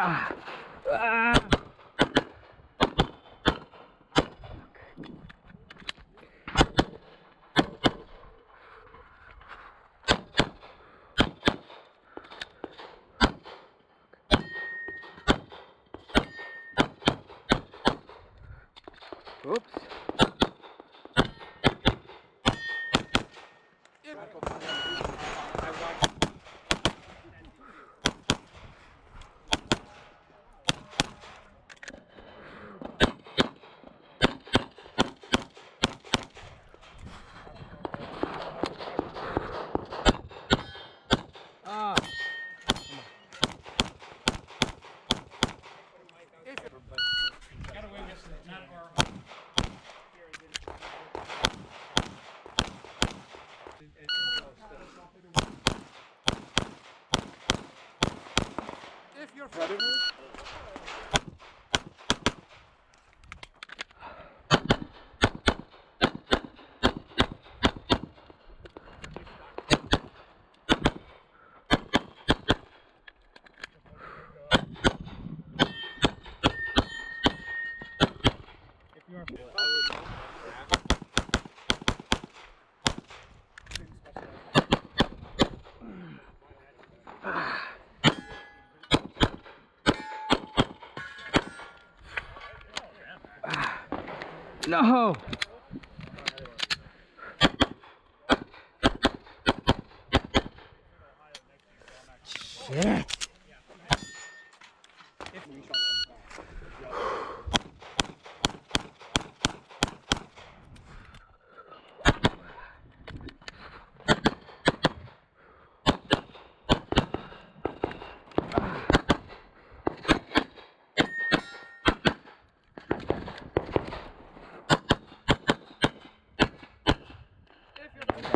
Ah. Ah. Oops. Ah. If you're predator. If you're No! Shit!